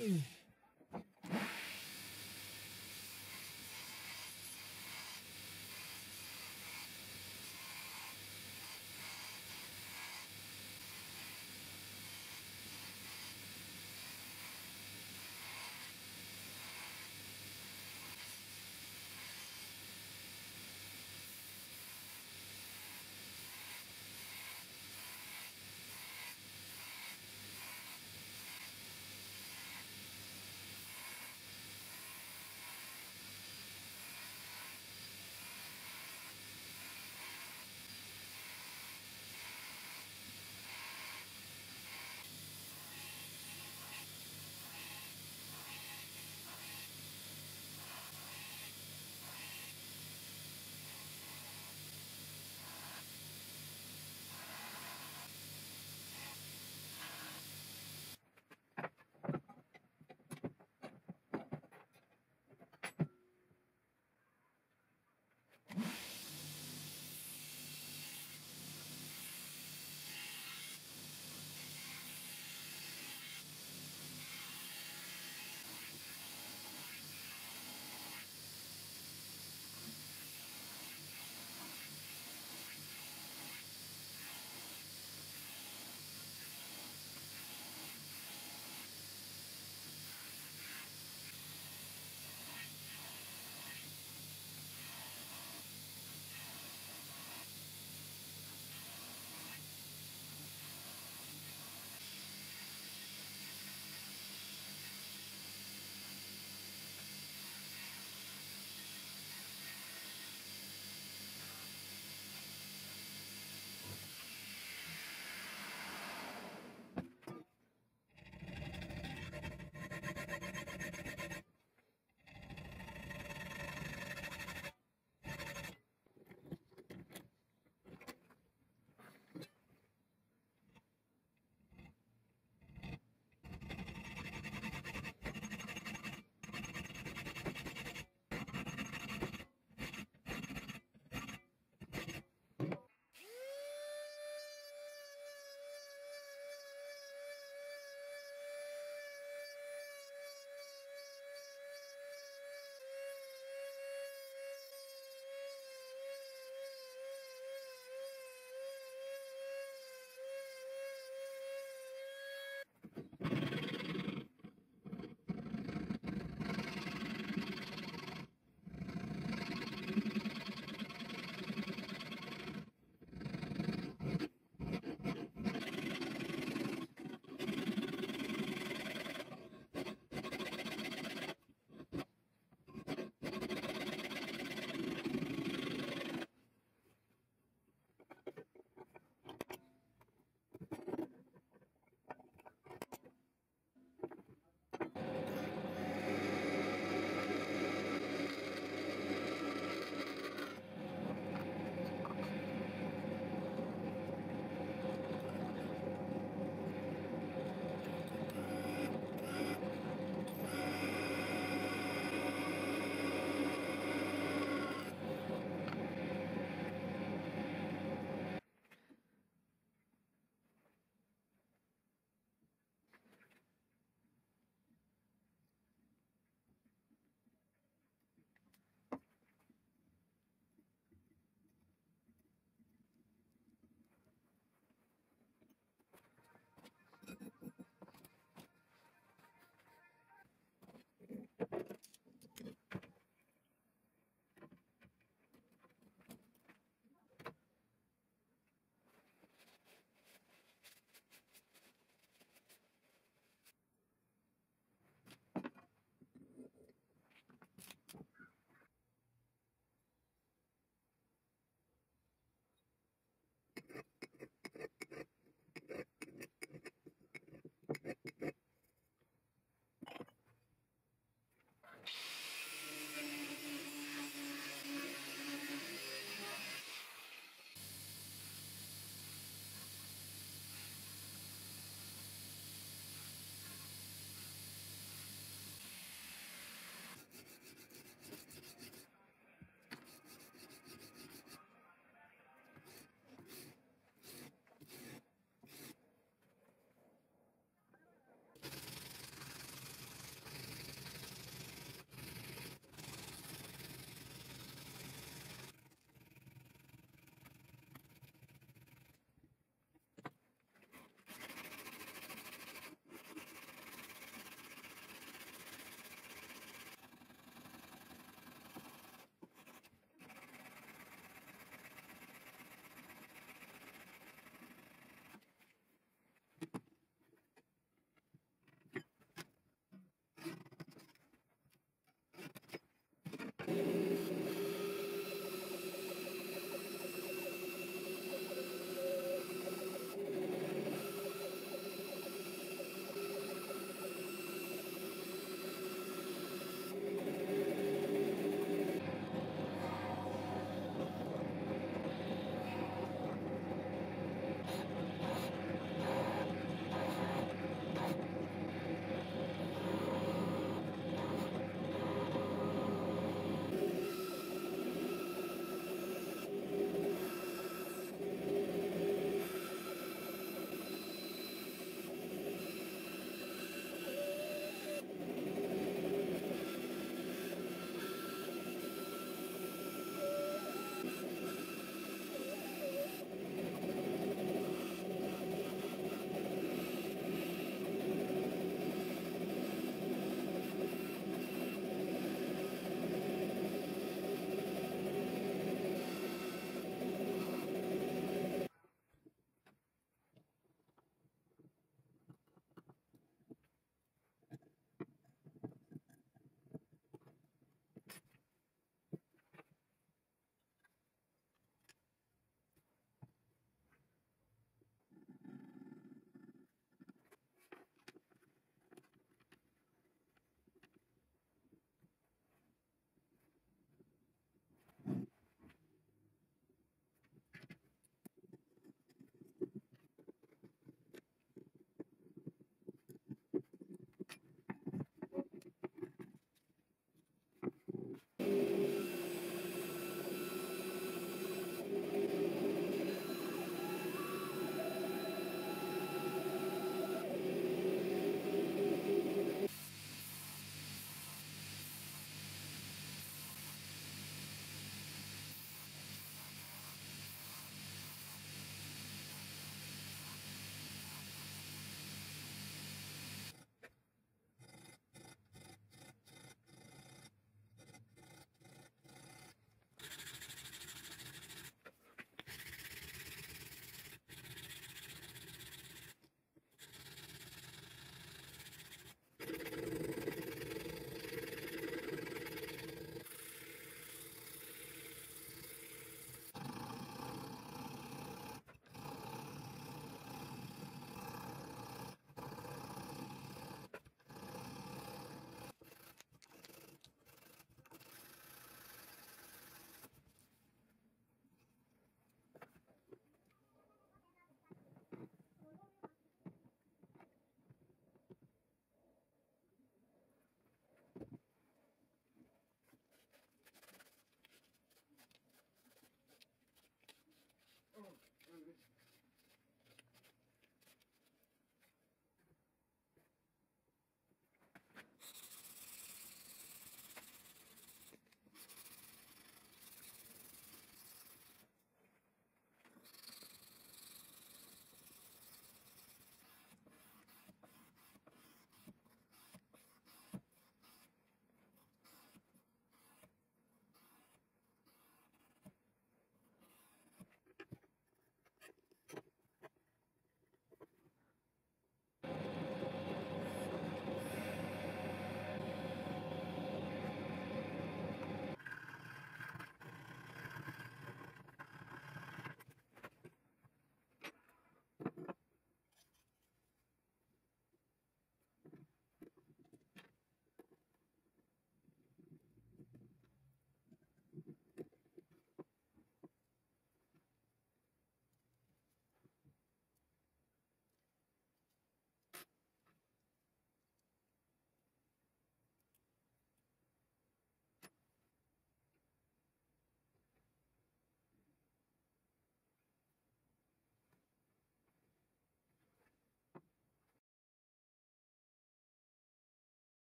Mm.